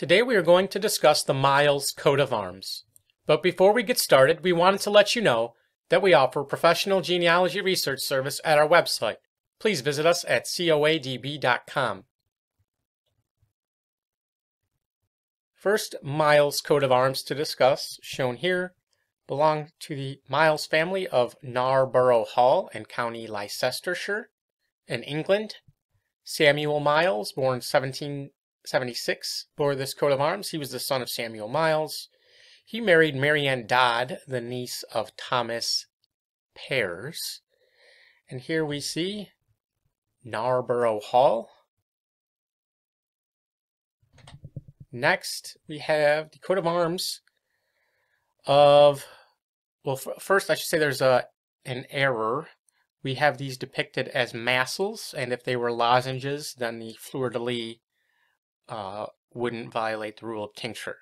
Today we are going to discuss the Miles coat of arms. But before we get started, we wanted to let you know that we offer professional genealogy research service at our website. Please visit us at coadb.com. First Miles coat of arms to discuss, shown here, belong to the Miles family of Narborough Hall in County Leicestershire in England. Samuel Miles, born 1776, bore this coat of arms. He was the son of Samuel Miles. He married Mary Ann Dod, the niece of Thomas Pares. And here we see Narborough Hall. Next, we have the coat of arms of, well, first I should say there's a an error. We have these depicted as mascles, and if they were lozenges, then the fleur-de-lis uh, wouldn't violate the rule of tincture.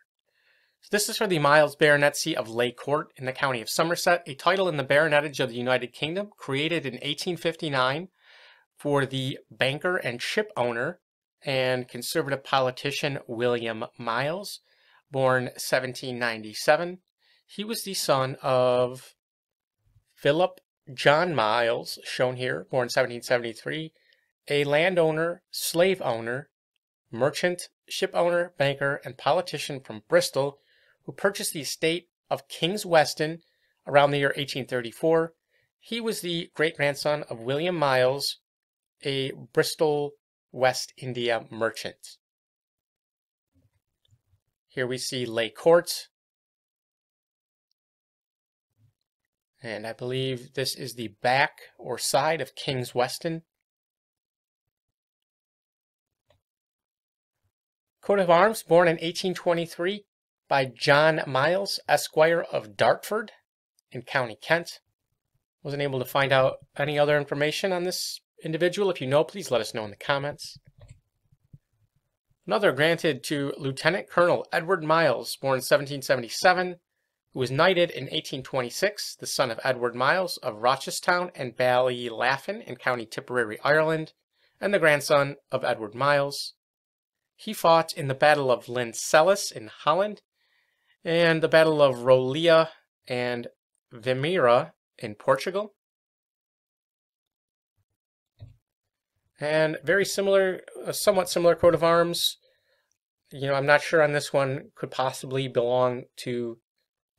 So this is for the Miles Baronetcy of Leigh Court in the county of Somerset, a title in the baronetage of the United Kingdom, created in 1859 for the banker and ship owner and conservative politician William Miles, born 1797. He was the son of Philip John Miles, shown here, born 1773, a landowner, slave owner, merchant, ship owner, banker, and politician from Bristol who purchased the estate of Kings Weston around the year 1834. He was the great grandson of William Miles, a Bristol West India merchant. Here we see Leigh Court. And I believe this is the back or side of King's Weston. Coat of arms, borne in 1823 by John Myles, Esquire of Dartford in County Kent. Wasn't able to find out any other information on this individual. If you know, please let us know in the comments. Another granted to Lieutenant Colonel Edward Miles, born 1777, who was knighted in 1826, the son of Edward Miles of Rochestown and Ballylaffin in County Tipperary, Ireland, and the grandson of Edward Miles. He fought in the Battle of Lincelles in Holland and the Battle of Roliça and Vimeiro in Portugal. And very similar, somewhat similar coat of arms. You know, I'm not sure on this one could possibly belong to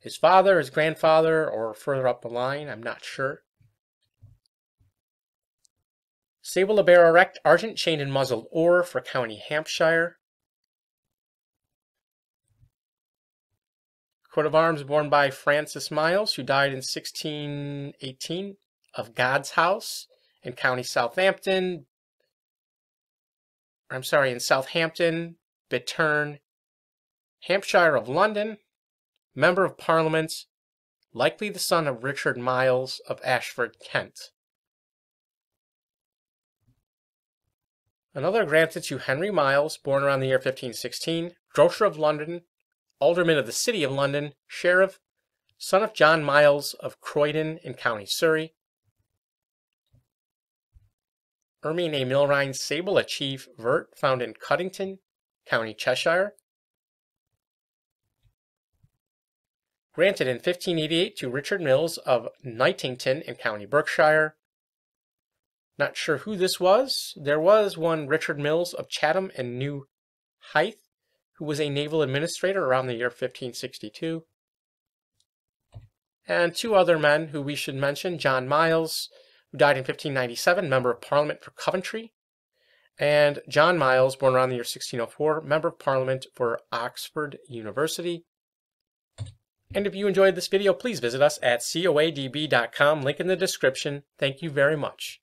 his father, his grandfather, or further up the line. I'm not sure. Sable bear erect, argent chained and muzzled or for County Hampshire. Coat of arms borne by Francis Miles, who died in 1618 of God's House in County Southampton, I'm sorry, in Southampton, Bitterne, Hampshire of London, Member of Parliament, likely the son of Richard Miles of Ashford, Kent. Another granted to Henry Miles, born around the year 1516, grocer of London, alderman of the city of London, sheriff, son of John Miles of Croydon in County Surrey, Ermine A. Millrind Sable, a chief vert found in Cuddington, County Cheshire. Granted in 1588 to Richard Mills of Knightington in County Berkshire. Not sure who this was. There was one Richard Mills of Chatham and New Hythe, who was a naval administrator around the year 1562. And two other men who we should mention, John Miles, who died in 1597, Member of Parliament for Coventry, and John Miles, born around the year 1604, Member of Parliament for Oxford University. And if you enjoyed this video, please visit us at coadb.com, link in the description. Thank you very much.